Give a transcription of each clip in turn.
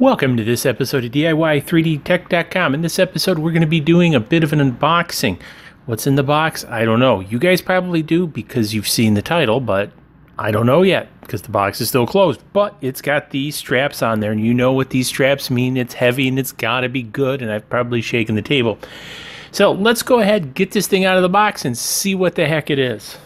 Welcome to this episode of DIY3DTech.com. In this episode, we're going to be doing a bit of an unboxing. What's in the box? I don't know. You guys probably do because you've seen the title, but I don't know yet because the box is still closed. But it's got these straps on there, and you know what these straps mean. It's heavy and it's got to be good, and I've probably shaken the table. So let's go ahead, and get this thing out of the box, and see what the heck it is.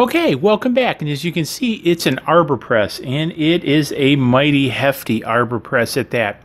Okay, welcome back. And as you can see, it's an arbor press, and it is a mighty hefty arbor press at that.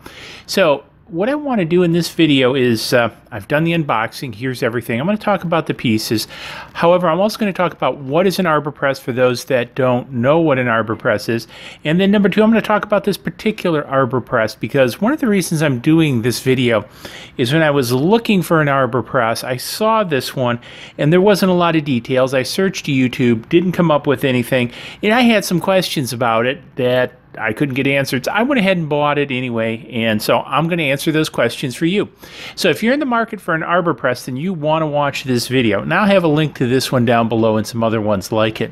So what I want to do in this video is uh, I've done the unboxing. Here's everything. I'm going to talk about the pieces. However, I'm also going to talk about what is an arbor press for those that don't know what an arbor press is. And then number two, I'm going to talk about this particular arbor press because one of the reasons I'm doing this video is when I was looking for an arbor press, I saw this one and there wasn't a lot of details. I searched YouTube, didn't come up with anything, and I had some questions about it that I couldn't get answered. So I went ahead and bought it anyway. And so I'm going to answer those questions for you. So if you're in the market for an arbor press, then you want to watch this video. Now I have a link to this one down below and some other ones like it.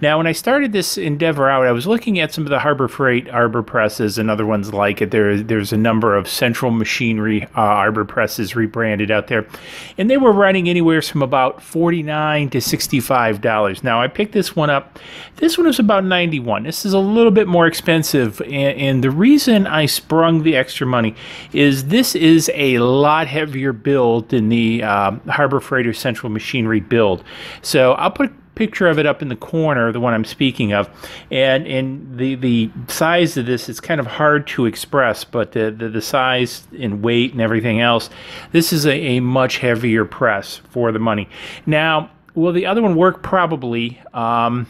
Now, when I started this endeavor out, I was looking at some of the Harbor Freight arbor presses and other ones like it. There, there's a number of central machinery uh, arbor presses rebranded out there. And they were running anywhere from about 49 to $65. Now I picked this one up. This one was about 91. This is a little bit more expensive expensive, and, and, the reason I sprung the extra money is this is a lot heavier build than the uh, Harbor Freighter Central Machinery build. So I'll put a picture of it up in the corner, the one I'm speaking of, and and the the size of this is kind of hard to express, but the the, the size and weight and everything else, this is a, a much heavier press for the money. Now, will the other one work? Probably. Um,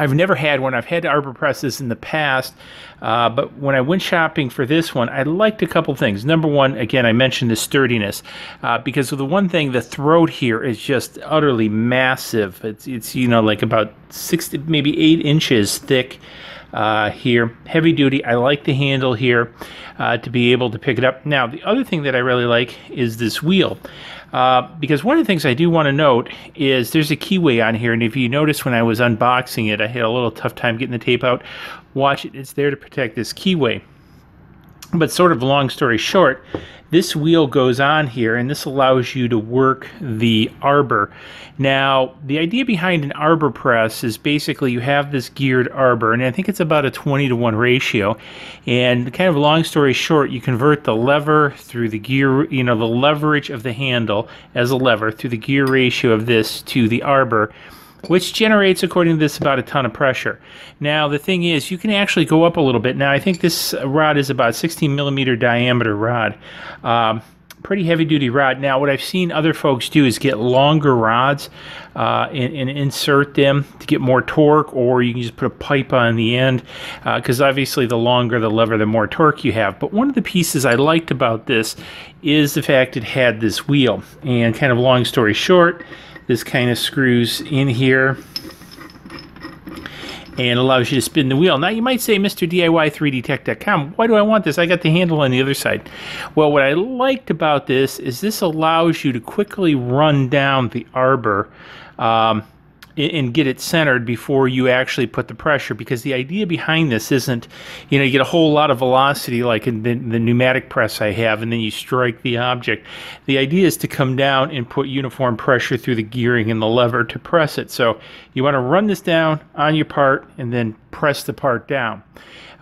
I've never had one. I've had arbor presses in the past, uh, but when I went shopping for this one, I liked a couple things. Number one, again, I mentioned the sturdiness, uh, because of the one thing, the throat here is just utterly massive. It's it's you know like about six, maybe eight inches thick. Uh, here. Heavy duty. I like the handle here uh, to be able to pick it up. Now, the other thing that I really like is this wheel. Uh, because one of the things I do want to note is there's a keyway on here, and if you notice when I was unboxing it, I had a little tough time getting the tape out. Watch it, it's there to protect this keyway. But sort of long story short, this wheel goes on here and this allows you to work the arbor. Now, the idea behind an arbor press is basically you have this geared arbor, and I think it's about a 20 to 1 ratio. And kind of long story short, you convert the lever through the gear, you know, the leverage of the handle as a lever through the gear ratio of this to the arbor which generates, according to this, about a ton of pressure. Now, the thing is, you can actually go up a little bit. Now, I think this rod is about 16 millimeter diameter rod. Um, pretty heavy duty rod. Now, what I've seen other folks do is get longer rods uh, and, and, insert them to get more torque, or you can just put a pipe on the end because uh, obviously the longer the lever, the more torque you have. But one of the pieces I liked about this is the fact it had this wheel. And kind of long story short, this kind of screws in here and allows you to spin the wheel. Now you might say, Mr. DIY3DTech.com, why do I want this? I got the handle on the other side. Well, what I liked about this is this allows you to quickly run down the arbor um, and get it centered before you actually put the pressure because the idea behind this isn't you know you get a whole lot of velocity like in the, the, pneumatic press I have and then you strike the object the idea is to come down and put uniform pressure through the gearing and the lever to press it so you want to run this down on your part and then press the part down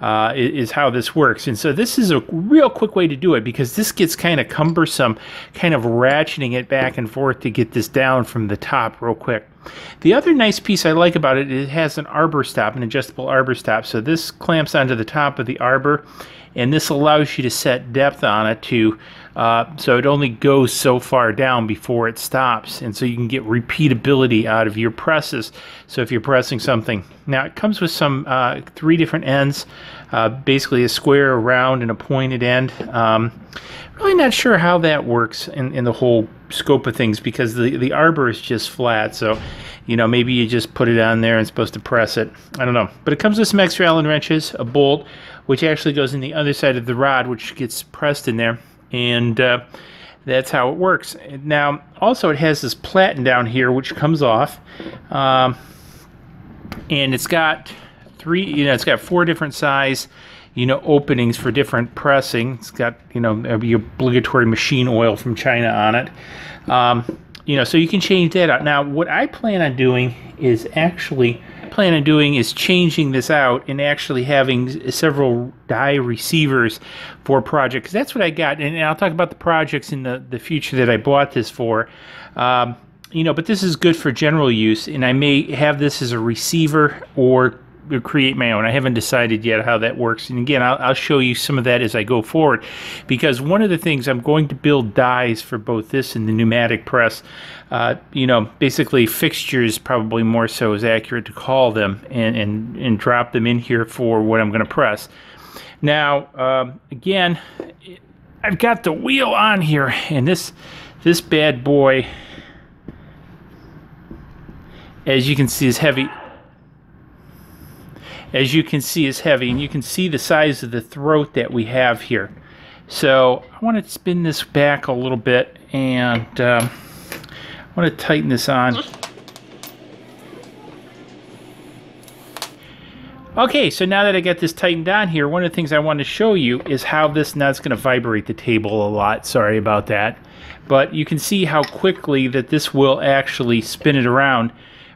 uh, is how this works. And so this is a real quick way to do it because this gets kind of cumbersome, kind of ratcheting it back and forth to get this down from the top real quick. The other nice piece I like about it, it has an arbor stop, an adjustable arbor stop. So this clamps onto the top of the arbor and this allows you to set depth on it to uh, so it only goes so far down before it stops. And so you can get repeatability out of your presses. So if you're pressing something now it comes with some uh, three different ends uh, basically a square a round and a pointed end. Um, really not sure how that works in, in the whole scope of things because the, the arbor is just flat. So you know, maybe you just put it on there and supposed to press it. I don't know. But it comes with some extra Allen wrenches, a bolt, which actually goes in the other side of the rod, which gets pressed in there. And uh, that's how it works. Now, also it has this platen down here, which comes off. Um, and it's got three, you know, it's got four different size, you know, openings for different pressing. It's got, you know, the obligatory machine oil from China on it. Um, you know, so you can change that out. Now, what I plan on doing is actually plan on doing is changing this out and actually having several die receivers for project because that's what I got. And I'll talk about the projects in the, the future that I bought this for. Um, you know, but this is good for general use, and I may have this as a receiver or create my own. I haven't decided yet how that works. And again, I'll, I'll, show you some of that as I go forward because one of the things I'm going to build dies for both this and the pneumatic press. Uh, you know, basically fixtures probably more so is accurate to call them and, and, and drop them in here for what I'm going to press. Now, um, again, I've got the wheel on here and this, this bad boy, as you can see, is heavy as you can see is heavy and you can see the size of the throat that we have here. So I want to spin this back a little bit and um, I want to tighten this on. Okay so now that I got this tightened down here one of the things I want to show you is how this nut's going to vibrate the table a lot. Sorry about that. But you can see how quickly that this will actually spin it around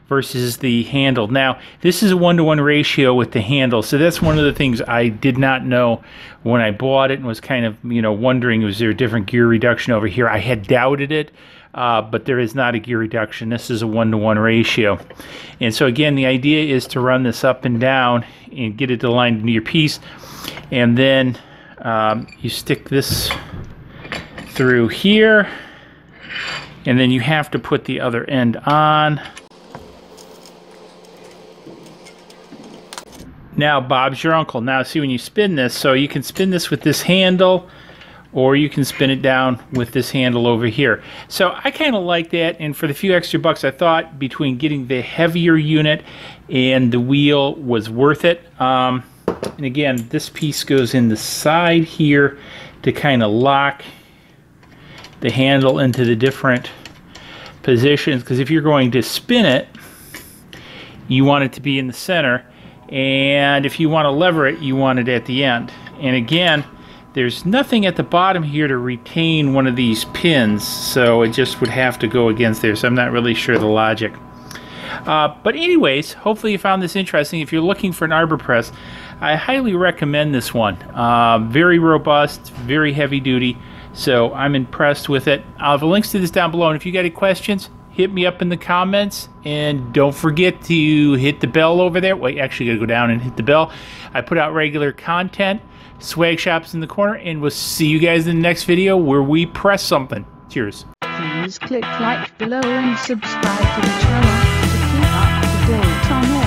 versus the handle. Now, this is a one-to-one ratio with the handle, so that's one of the things I did not know when I bought it and was kind of, you know, wondering, was there a different gear reduction over here? I had doubted it, uh, but there is not a gear reduction. This is a one-to-one -one ratio. And so again, the idea is to run this up and down and get it aligned into your piece, and then um, you stick this through here, and then you have to put the other end on. Now Bob's your uncle. Now see when you spin this, so you can spin this with this handle or you can spin it down with this handle over here. So I kind of like that and for the few extra bucks I thought between getting the heavier unit and the wheel was worth it. Um, and again this piece goes in the side here to kind of lock the handle into the different positions because if you're going to spin it you want it to be in the center and if you want to lever it you want it at the end. And again there's nothing at the bottom here to retain one of these pins so it just would have to go against there. So I'm not really sure the logic. Uh, but anyways hopefully you found this interesting. If you're looking for an arbor press I highly recommend this one. Uh, very robust very heavy duty. So I'm impressed with it. I'll have links to this down below. And if you got any questions hit me up in the comments and don't forget to hit the bell over there. Wait, actually, gotta go down and hit the bell. I put out regular content, swag shops in the corner, and we'll see you guys in the next video where we press something. Cheers. Please click like below and subscribe to the channel to keep up to date on